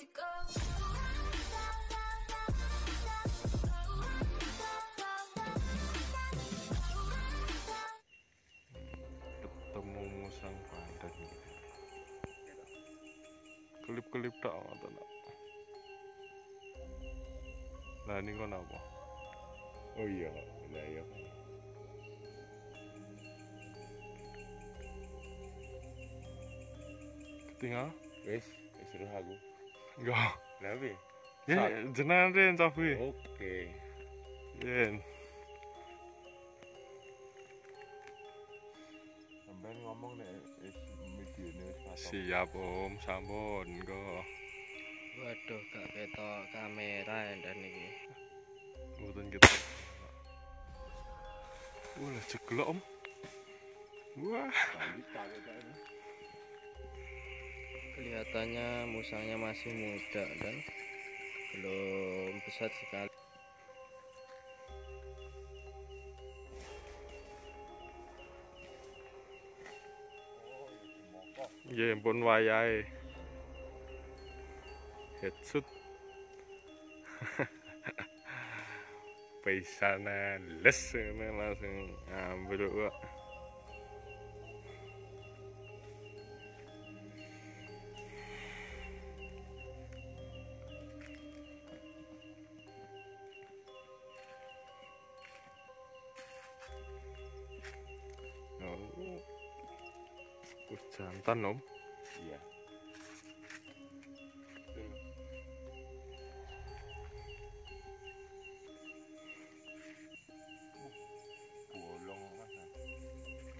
ketemu musang pandan gitu. Kelip-kelip tak atau tak nah ini kan apa? Oh iya nah iya. Ketinggal? Wis seru aku. Enggak Nabi. ya jenengan Ren cabe Oke. Ren Sampai ngomong nek wis videone wis siap om sampun kok Waduh, gak ketok kamera dan iki. Mboten kita. Wah, ceklok om. Wah. Kelihatannya musangnya masih muda dan belum besar sekali. ya pun wayahe. Headshot. Paisana les ini langsung ambil jantan om. Iya. Bolong mas.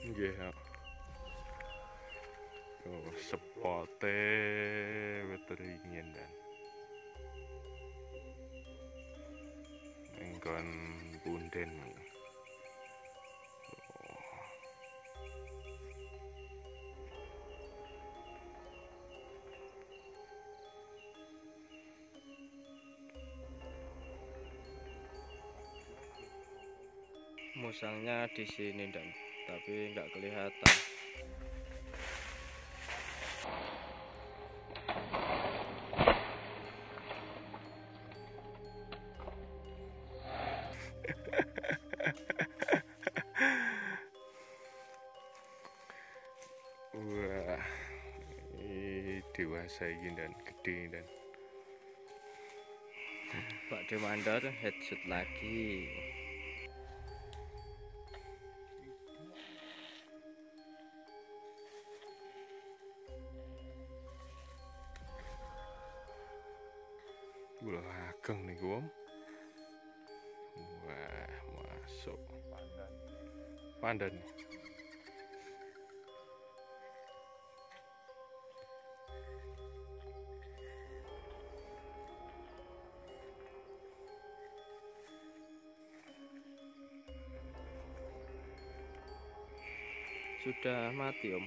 Nggih, ya. Oh, sepote weteringin dan. Engkon punden. Musangnya di sini dan tapi nggak kelihatan. Wah, ini dewasa ini dan gede dan Pak Demandar headshot lagi. Ageng nih om. Wah, masuk. Pandan. Sudah mati om.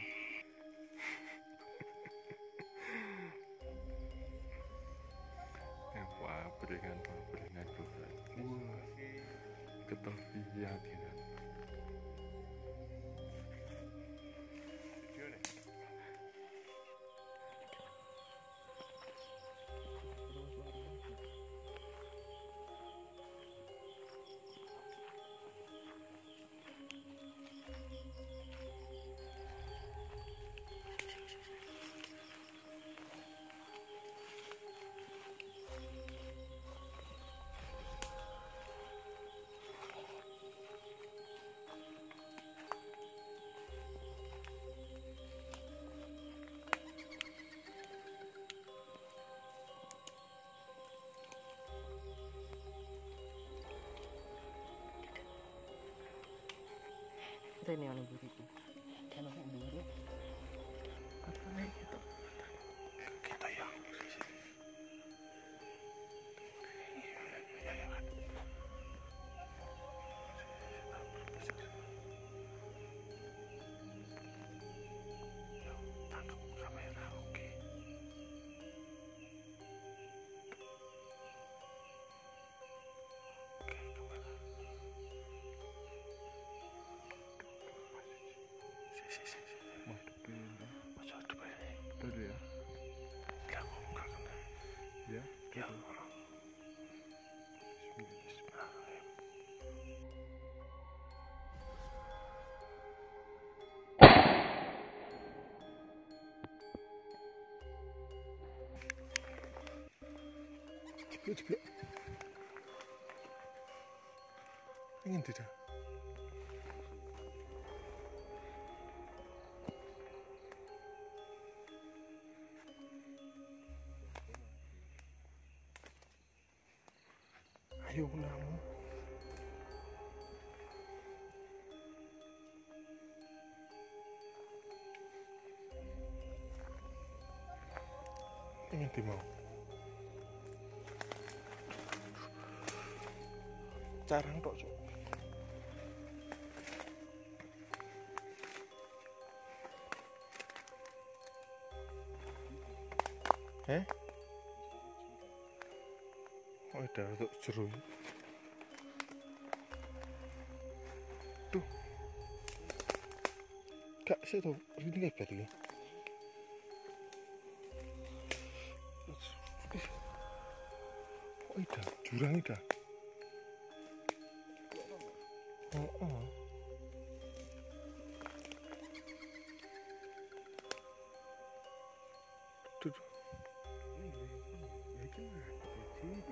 Wah, beringan, wah, beringan, Ini yang Good to be. Hang in, Dida. 가려구나무 띠멍띠멍 짜랑 떠줘 에? Ada oh, untuk jeruk. Tuh. Kak, saya tahu ini kayak tadi ya. Oh, dah, jurang dah.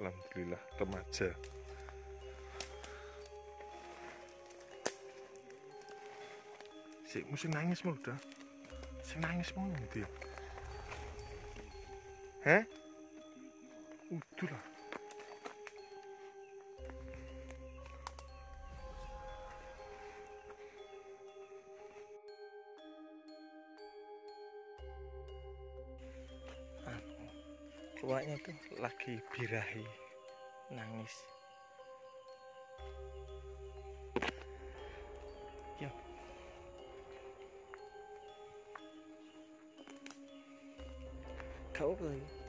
Alhamdulillah remaja. Si mesti nangis mau udah. Si nangis mau nanti. Heh? Udah lah. Tuanya tuh lagi birahi nangis. Yo. Kau lagi?